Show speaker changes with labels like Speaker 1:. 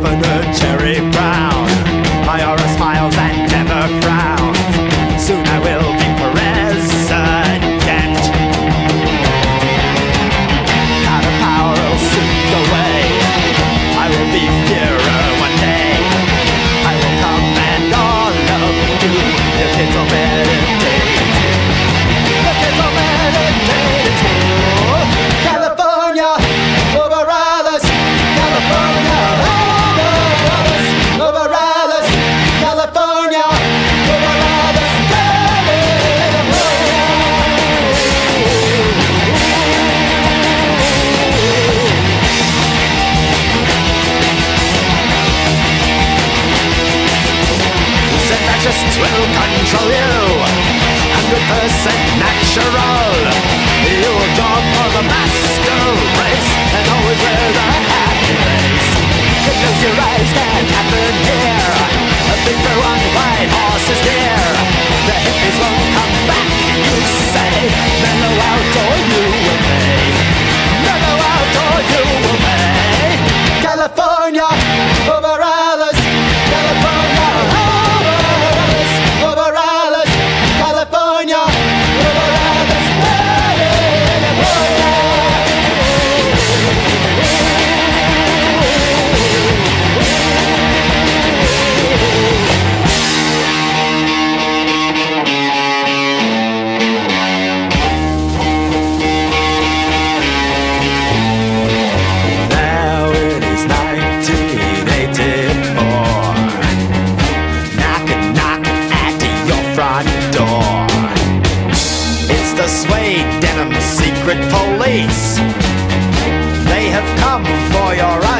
Speaker 1: Governor cherry Brown. I are a smile and never frown. Soon I will be president. Out of power, I'll soon go away. I will be Fuhrer one day. I will command all of you if it's a better day. If it's a better day, fascists will control you. Hundred percent natural. You will go for the master race secret police. They have come for your eyes.